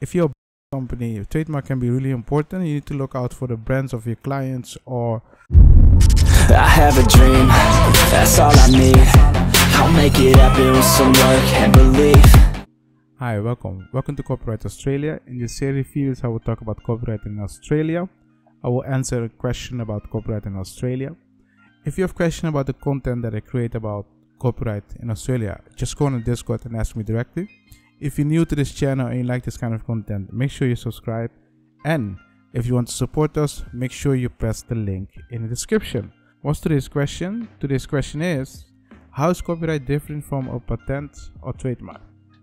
if you're a company, your trademark can be really important. You need to look out for the brands of your clients or I have a dream, that's all I need I'll make it happen with some work and belief Hi, welcome. Welcome to Copyright Australia. In this series videos, I will talk about copyright in Australia. I will answer a question about copyright in Australia. If you have question about the content that I create about copyright in Australia, just go on the Discord and ask me directly. If you're new to this channel and you like this kind of content, make sure you subscribe. And if you want to support us, make sure you press the link in the description. What's today's question? Today's question is, how is copyright different from a patent or trademark?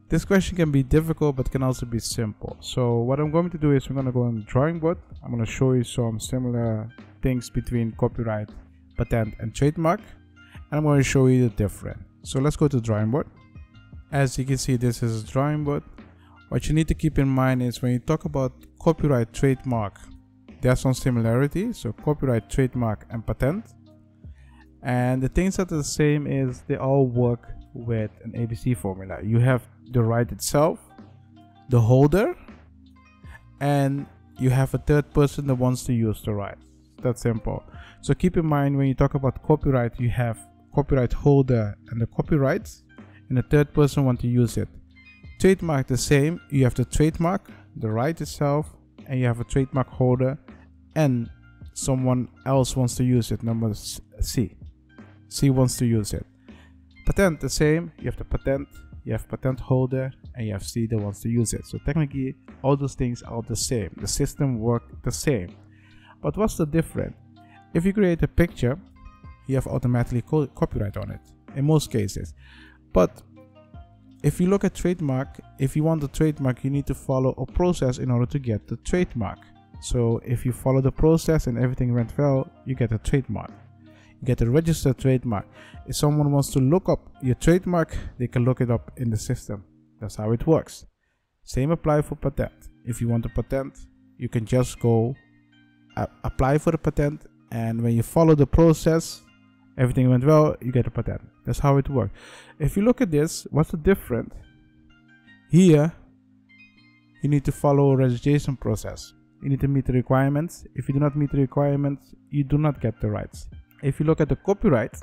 This question can be difficult but can also be simple. So what I'm going to do is I'm going to go on the drawing board. I'm going to show you some similar things between copyright, patent and trademark. And I'm going to show you the difference. So let's go to the drawing board. As you can see this is a drawing board. What you need to keep in mind is when you talk about copyright, trademark, there are some similarities. So copyright, trademark and patent. And the things that are the same is they all work with an ABC formula. You have the right itself, the holder, and you have a third person that wants to use the right. That's simple. So keep in mind when you talk about copyright, you have copyright holder and the copyright, and the third person want to use it. Trademark the same. You have the trademark, the right itself, and you have a trademark holder, and someone else wants to use it. Number C. C wants to use it. Patent the same. You have the patent, you have patent holder and you have C that wants to use it. So technically all those things are the same. The system work the same. But what's the difference? If you create a picture, you have automatically co copyright on it in most cases. But if you look at trademark, if you want the trademark, you need to follow a process in order to get the trademark. So if you follow the process and everything went well, you get a trademark You get a registered trademark. If someone wants to look up your trademark, they can look it up in the system. That's how it works. Same apply for patent. If you want a patent, you can just go uh, apply for the patent and when you follow the process, everything went well, you get a patent. That's how it works. If you look at this, what's the difference? Here, you need to follow a registration process. You need to meet the requirements. If you do not meet the requirements, you do not get the rights if you look at the copyright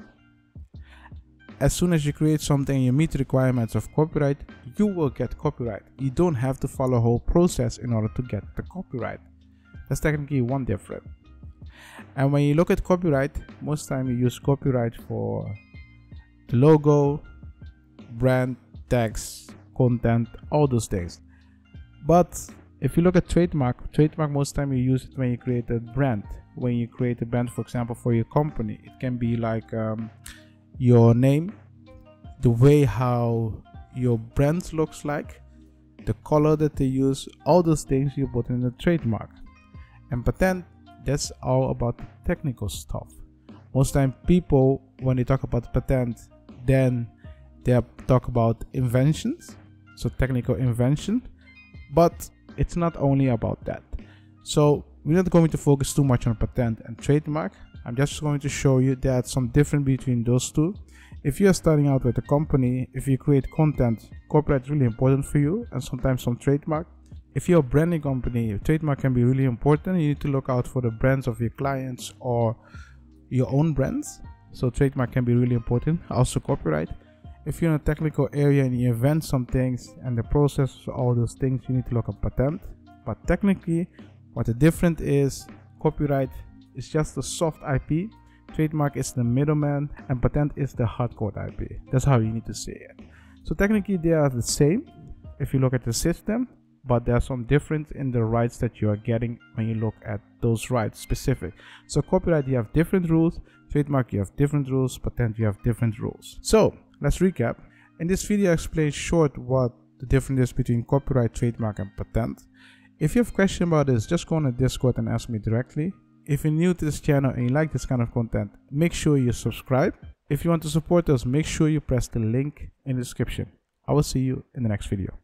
as soon as you create something you meet the requirements of copyright you will get copyright you don't have to follow a whole process in order to get the copyright that's technically one difference and when you look at copyright most time you use copyright for the logo brand text content all those things. But if you look at trademark trademark most time you use it when you create a brand. When you create a brand for example for your company it can be like um, your name the way how your brand looks like the color that they use all those things you put in the trademark. And patent that's all about technical stuff most time people when they talk about patent then they talk about inventions so technical invention but it's not only about that so we're not going to focus too much on patent and trademark. I'm just going to show you that some difference between those two. If you are starting out with a company, if you create content, copyright is really important for you and sometimes some trademark. If you're a branding company, your trademark can be really important. You need to look out for the brands of your clients or your own brands. So trademark can be really important. Also copyright. If you're in a technical area and you invent some things and the process all those things, you need to look at patent. But technically, what the difference is, copyright is just the soft IP, trademark is the middleman, and patent is the hardcore IP. That's how you need to see it. So technically they are the same if you look at the system, but there's some difference in the rights that you are getting when you look at those rights specific. So copyright you have different rules, trademark you have different rules, patent you have different rules. So let's recap. In this video I explain short what the difference is between copyright, trademark and patent. If you have question about this, just go on the Discord and ask me directly. If you're new to this channel and you like this kind of content, make sure you subscribe. If you want to support us, make sure you press the link in the description. I will see you in the next video.